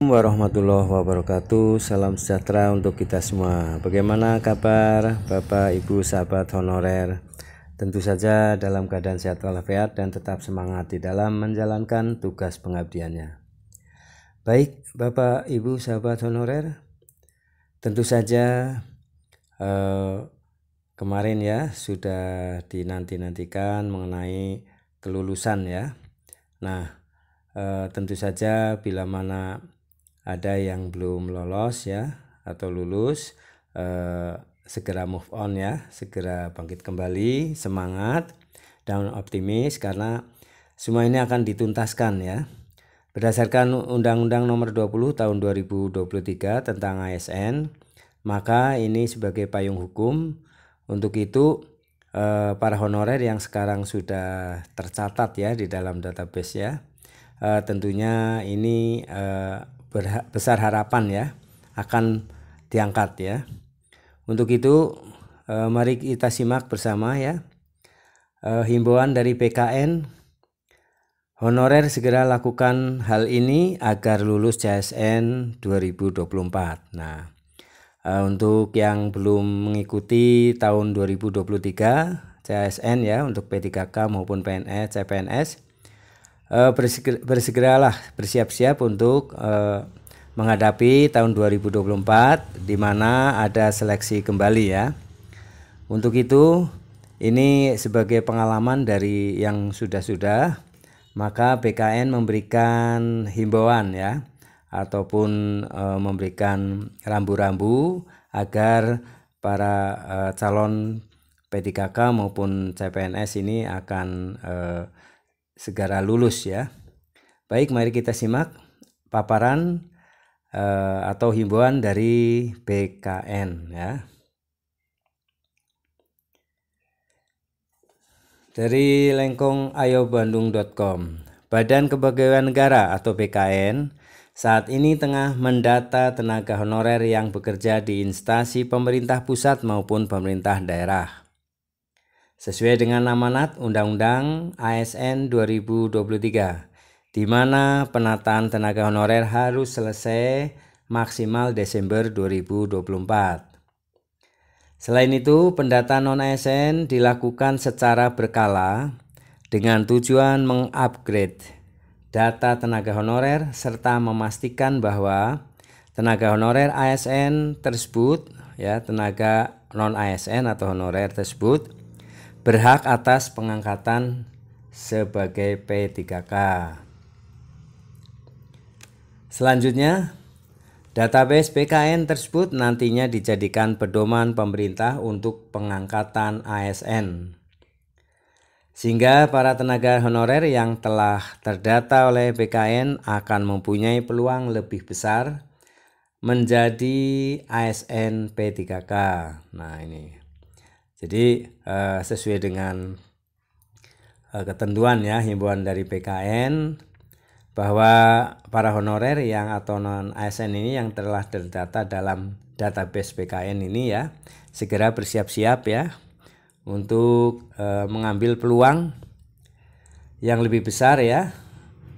warahmatullahi wabarakatuh. Salam sejahtera untuk kita semua. Bagaimana kabar Bapak Ibu sahabat honorer? Tentu saja dalam keadaan sehat walafiat dan tetap semangat di dalam menjalankan tugas pengabdiannya. Baik Bapak Ibu sahabat honorer. Tentu saja eh, kemarin ya sudah dinanti-nantikan mengenai kelulusan ya. Nah eh, tentu saja bila mana ada yang belum lolos ya atau lulus eh, segera move on ya segera bangkit kembali semangat dan optimis karena semua ini akan dituntaskan ya. Berdasarkan Undang-Undang Nomor 20 Tahun 2023 tentang ASN maka ini sebagai payung hukum untuk itu eh, para honorer yang sekarang sudah tercatat ya di dalam database ya eh, tentunya ini eh, besar harapan ya akan diangkat ya. Untuk itu eh, mari kita simak bersama ya eh, himbauan dari PKN honorer segera lakukan hal ini agar lulus CSN 2024. Nah, eh, untuk yang belum mengikuti tahun 2023 CSN ya untuk P3K maupun PNS, CPNS uh, bersegeralah bersiap-siap untuk uh, menghadapi tahun 2024 di mana ada seleksi kembali ya. Untuk itu ini sebagai pengalaman dari yang sudah-sudah maka BKN memberikan himbauan ya ataupun e, memberikan rambu-rambu agar para calon P3K maupun CPNS ini akan e, segera lulus ya. Baik, mari kita simak paparan eh, atau himbauan dari BKN ya. Dari lengkong ayobandung.com Badan Kepegawaian Negara atau BKN saat ini tengah mendata tenaga honorer yang bekerja di instansi pemerintah pusat maupun pemerintah daerah. Sesuai dengan amanat Undang-Undang ASN 2023, di mana penataan tenaga honorer harus selesai maksimal Desember 2024. Selain itu, pendataan non-ASN dilakukan secara berkala dengan tujuan mengupgrade data tenaga honorer serta memastikan bahwa tenaga honorer ASN tersebut ya tenaga non ASN atau honorer tersebut berhak atas pengangkatan sebagai P3K. Selanjutnya, database PKN tersebut nantinya dijadikan pedoman pemerintah untuk pengangkatan ASN. Sehingga para tenaga honorer yang telah terdata oleh PKN akan mempunyai peluang lebih besar menjadi ASN P3K. Nah, ini jadi uh, sesuai dengan uh, ketentuan ya himbauan dari PKN bahwa para honorer yang atau non ASN ini yang telah terdata dalam database PKN ini ya segera bersiap-siap ya untuk uh, mengambil peluang yang lebih besar ya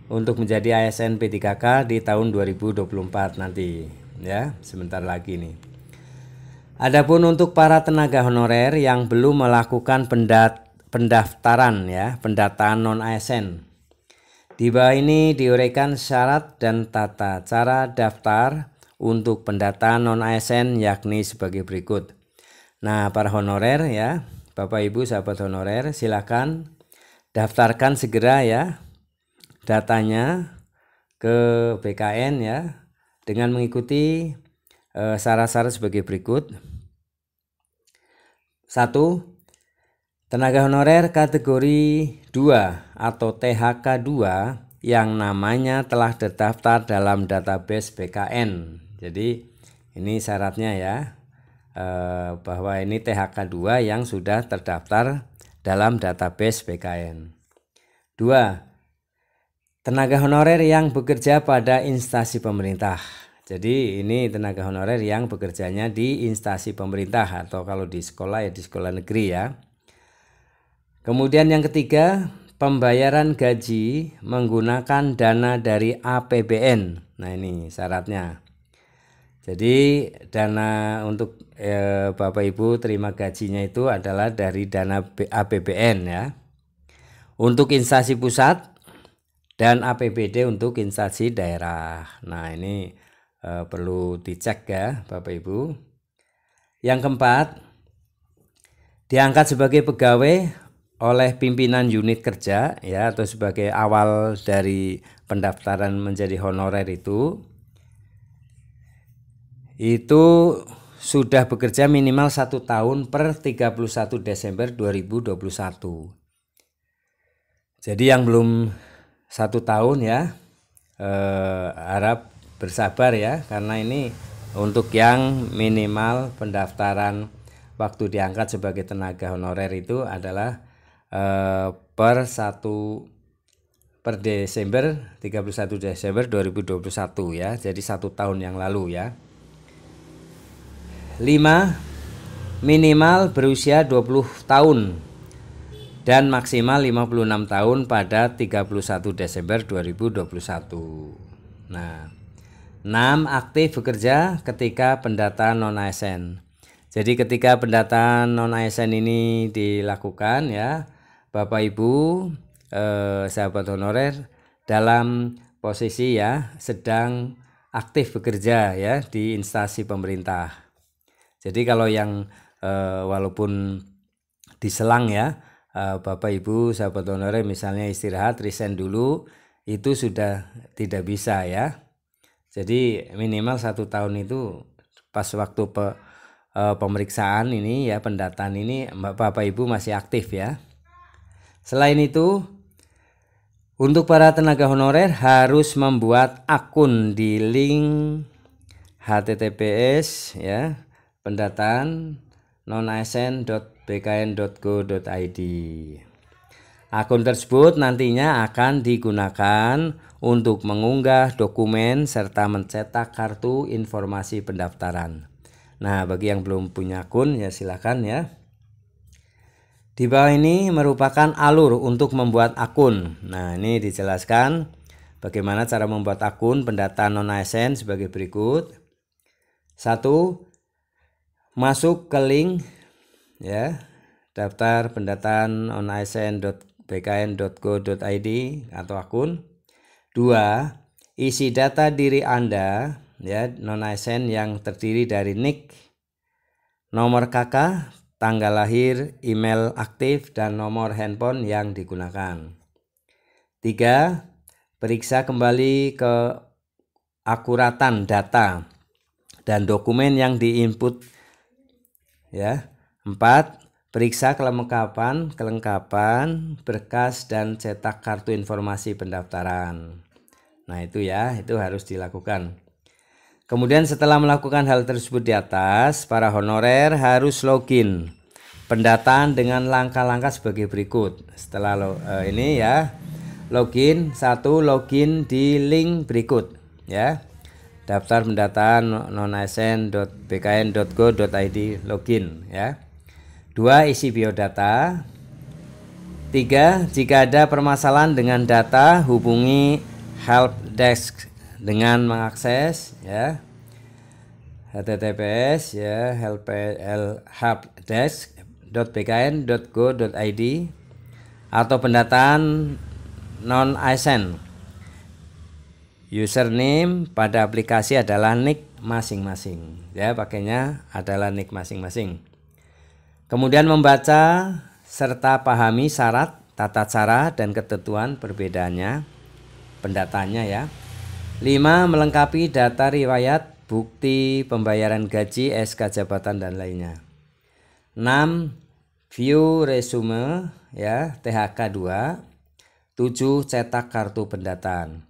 untuk menjadi ASN P3K di tahun 2024 nanti ya sebentar lagi nih. Adapun untuk para tenaga honorer yang belum melakukan pendat pendaftaran ya, pendataan non ASN. Di bawah ini diuraikan syarat dan tata cara daftar untuk pendataan non ASN yakni sebagai berikut. Nah, para honorer ya, Bapak Ibu sahabat honorer, silakan daftarkan segera ya datanya ke BKN ya dengan mengikuti eh, syarat-syarat uh, sebagai berikut. Satu, tenaga honorer kategori 2 atau THK 2 yang namanya telah terdaftar dalam database BKN. Jadi ini syaratnya ya eh, bahwa ini THK 2 yang sudah terdaftar dalam database BKN. Dua, tenaga honorer yang bekerja pada instansi pemerintah. Jadi ini tenaga honorer yang bekerjanya di instansi pemerintah atau kalau di sekolah ya di sekolah negeri ya. Kemudian yang ketiga, pembayaran gaji menggunakan dana dari APBN. Nah, ini syaratnya. Jadi dana untuk eh, Bapak Ibu terima gajinya itu adalah dari dana APBN ya. Untuk instansi pusat dan APBD untuk instansi daerah. Nah, ini eh, perlu dicek ya Bapak Ibu. Yang keempat, diangkat sebagai pegawai oleh pimpinan unit kerja ya atau sebagai awal dari pendaftaran menjadi honorer itu itu sudah bekerja minimal satu tahun per 31 Desember 2021. Jadi yang belum satu tahun ya eh, harap bersabar ya karena ini untuk yang minimal pendaftaran waktu diangkat sebagai tenaga honorer itu adalah eh, per satu per Desember 31 Desember 2021 ya jadi satu tahun yang lalu ya 5. Minimal berusia 20 tahun dan maksimal 56 tahun pada 31 Desember 2021. Nah, 6. Aktif bekerja ketika pendataan non-ASN. Jadi ketika pendataan non-ASN ini dilakukan ya, Bapak Ibu eh, sahabat honorer dalam posisi ya sedang aktif bekerja ya di instansi pemerintah. Jadi kalau yang uh, walaupun diselang ya uh, Bapak Ibu sahabat honorer misalnya istirahat resign dulu itu sudah tidak bisa ya. Jadi minimal satu tahun itu pas waktu pe, uh, pemeriksaan ini ya pendataan ini Bapak Ibu masih aktif ya. Selain itu untuk para tenaga honorer harus membuat akun di link https ya pendataan nonasn.bkn.go.id. Akun tersebut nantinya akan digunakan untuk mengunggah dokumen serta mencetak kartu informasi pendaftaran. Nah, bagi yang belum punya akun ya silakan ya. Di bawah ini merupakan alur untuk membuat akun. Nah, ini dijelaskan bagaimana cara membuat akun pendataan non ASN sebagai berikut. Satu, masuk ke link ya daftar pendataan onisn.bkn.go.id atau akun. Dua, isi data diri Anda ya non ASN yang terdiri dari nik, nomor KK, tanggal lahir, email aktif dan nomor handphone yang digunakan. Tiga, periksa kembali ke akuratan data dan dokumen yang diinput Ya. Empat, periksa kelengkapan, kelengkapan berkas dan cetak kartu informasi pendaftaran. Nah, itu ya, itu harus dilakukan. Kemudian setelah melakukan hal tersebut di atas, para honorer harus login pendataan dengan langkah-langkah sebagai berikut. Setelah lo, eh, ini ya, login satu login di link berikut ya daftar pendataan nonasn.bkn.go.id login ya. Dua isi biodata. Tiga jika ada permasalahan dengan data hubungi help desk dengan mengakses ya. Https ya help helpdesk.bkn.go.id atau pendataan non ASN username pada aplikasi adalah nick masing-masing ya. Pakainya adalah nick masing-masing kemudian membaca serta pahami syarat tata cara dan ketentuan perbedaannya. Pendatanya ya. 5 melengkapi data riwayat bukti pembayaran gaji SK jabatan dan lainnya. 6 view resume ya THK 2 7 cetak kartu pendataan.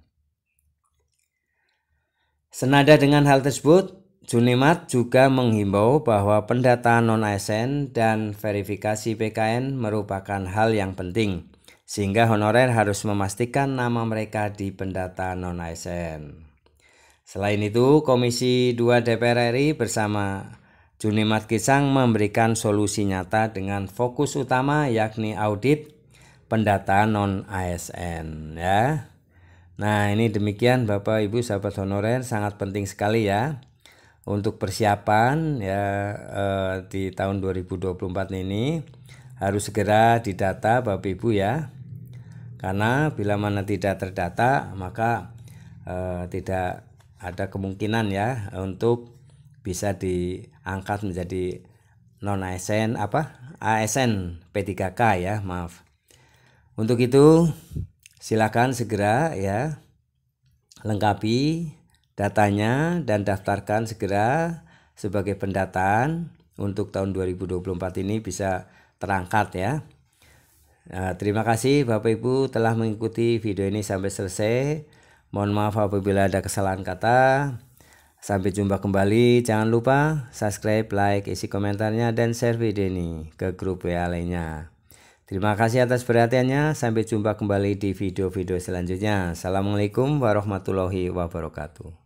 Senada dengan hal tersebut, Junimat juga menghimbau bahwa pendataan non-ASN dan verifikasi PKN merupakan hal yang penting, sehingga honorer harus memastikan nama mereka di pendataan non-ASN. Selain itu, Komisi 2 DPR RI bersama Junimat Kisang memberikan solusi nyata dengan fokus utama yakni audit pendataan non-ASN ya. Nah, ini demikian Bapak Ibu sahabat honorer sangat penting sekali ya untuk persiapan ya eh, di tahun 2024 ini harus segera didata Bapak Ibu ya. Karena bila mana tidak terdata maka eh, tidak ada kemungkinan ya untuk bisa diangkat menjadi non ASN apa ASN P3K ya maaf untuk itu silakan segera ya lengkapi datanya dan daftarkan segera sebagai pendataan untuk tahun 2024 ini bisa terangkat ya nah, terima kasih Bapak Ibu telah mengikuti video ini sampai selesai mohon maaf apabila ada kesalahan kata sampai jumpa kembali jangan lupa subscribe like isi komentarnya dan share video ini ke grup WA lainnya Terima kasih atas perhatiannya. Sampai jumpa kembali di video-video selanjutnya. Assalamualaikum warahmatullahi wabarakatuh.